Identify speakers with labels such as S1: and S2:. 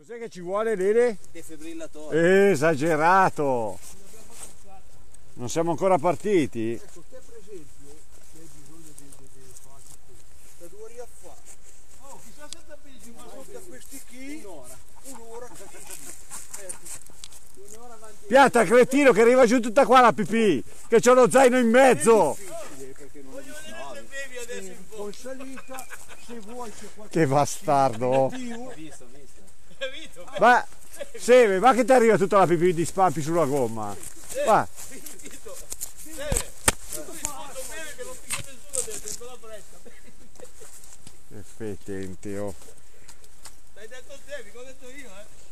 S1: Cos'è che ci vuole Lele?
S2: Defibrillatore.
S1: Esagerato! Non siamo ancora partiti?
S3: Ecco, te per esempio, se hai bisogno di, di, di da due ore a fa. Oh, chissà se ti appigli ma sotto a questi qui. Un'ora. Un'ora. Un'ora avanti.
S1: Pianta cretino che arriva giù tutta qua la pipì, che c'ho lo zaino in mezzo!
S3: Con salita, se vuoi c'è qualche
S1: Che bastardo!
S2: Ho visto, ho visto.
S1: Ma, Seve, ma che ti arriva tutta la pipì di spampi sulla gomma? Ma, che fetente, oh.
S3: L'hai detto te, mica ho detto io, eh.